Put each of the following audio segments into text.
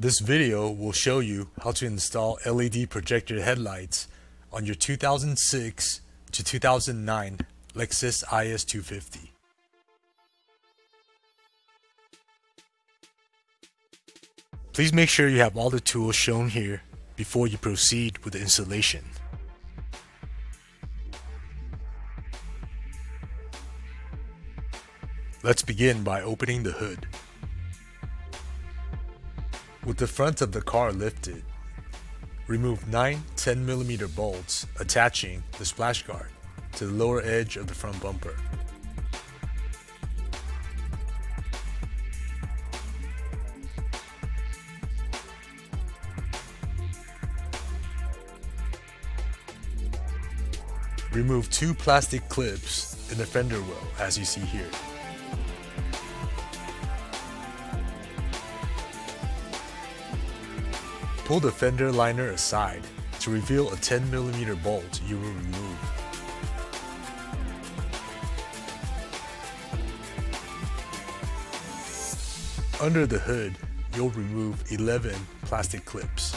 This video will show you how to install LED projector headlights on your 2006 to 2009 Lexus IS250. Please make sure you have all the tools shown here before you proceed with the installation. Let's begin by opening the hood. With the front of the car lifted, remove 9 10mm bolts attaching the splash guard to the lower edge of the front bumper. Remove two plastic clips in the fender well as you see here. Pull the fender liner aside to reveal a 10mm bolt you will remove. Under the hood, you'll remove 11 plastic clips.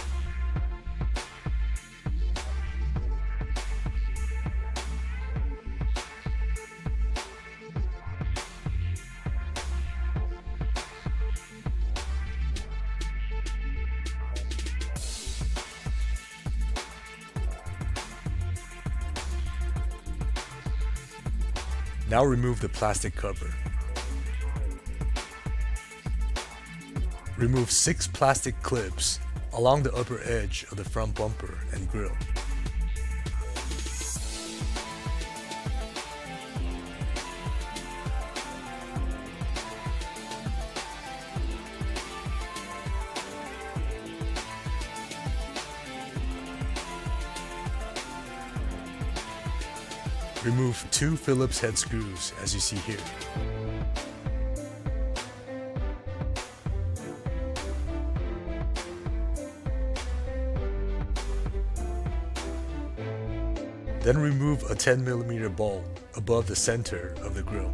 Now remove the plastic cover. Remove six plastic clips along the upper edge of the front bumper and grille. Remove two Phillips head screws as you see here. Then remove a 10mm bolt above the center of the grill.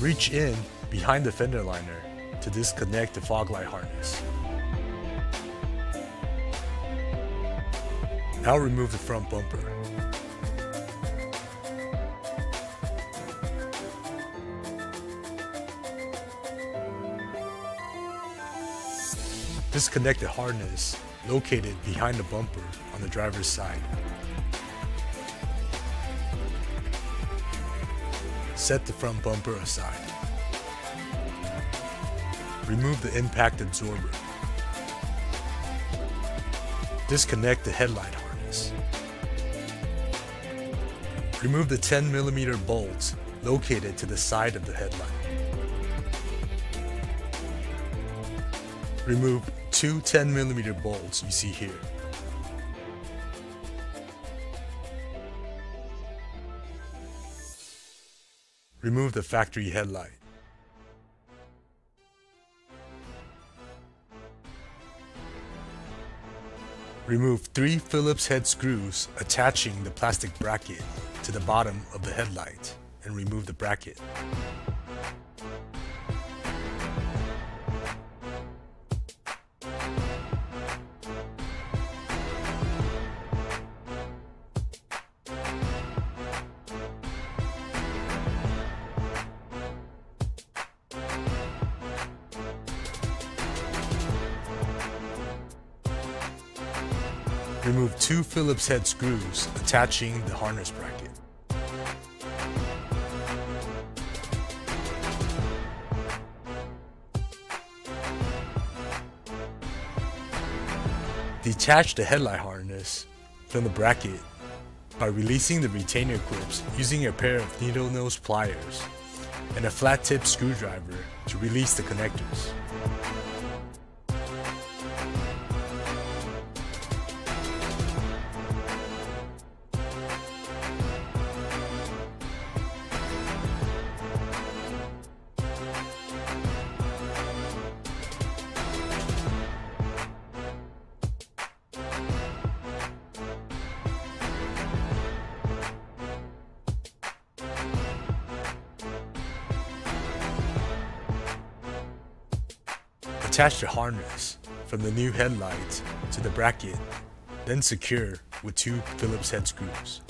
Reach in behind the fender liner to disconnect the fog light harness. Now remove the front bumper. Disconnect the harness located behind the bumper on the driver's side. Set the front bumper aside. Remove the impact absorber. Disconnect the headlight Remove the 10mm bolts located to the side of the headlight. Remove two 10mm bolts you see here. Remove the factory headlight. Remove three Phillips head screws attaching the plastic bracket to the bottom of the headlight and remove the bracket. Remove two Phillips head screws attaching the harness bracket. Detach the headlight harness from the bracket by releasing the retainer clips using a pair of needle nose pliers and a flat tip screwdriver to release the connectors. Attach the harness from the new headlight to the bracket, then secure with two Phillips head screws.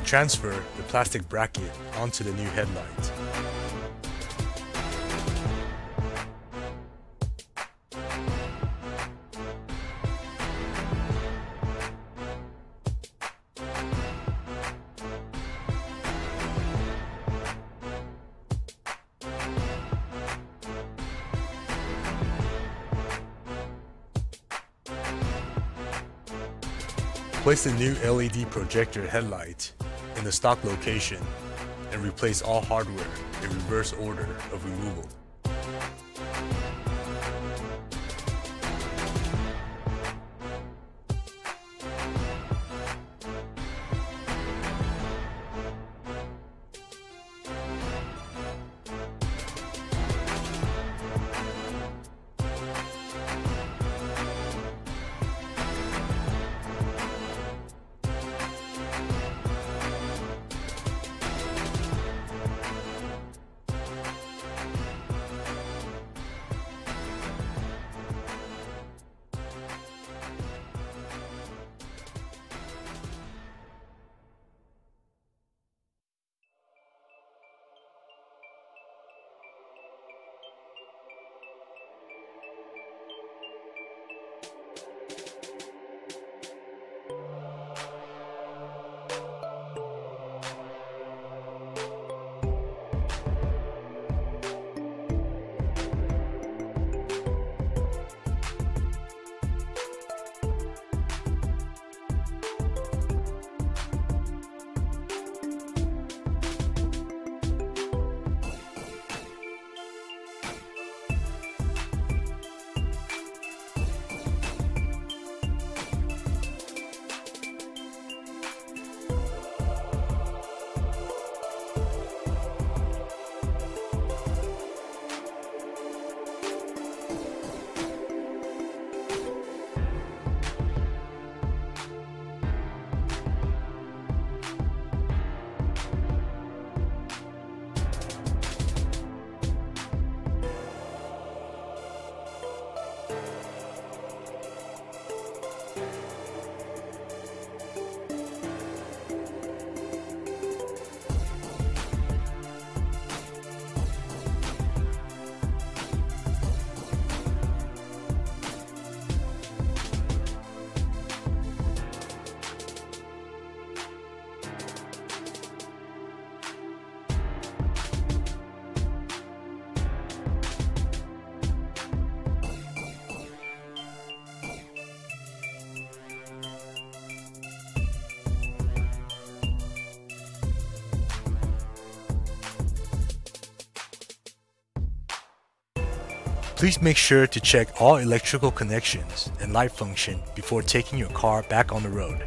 Now transfer the plastic bracket onto the new headlight. Place the new LED projector headlight in the stock location and replace all hardware in reverse order of removal. Please make sure to check all electrical connections and light function before taking your car back on the road.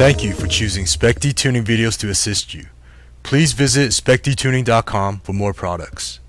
Thank you for choosing Spec D Tuning videos to assist you. Please visit specdtuning.com for more products.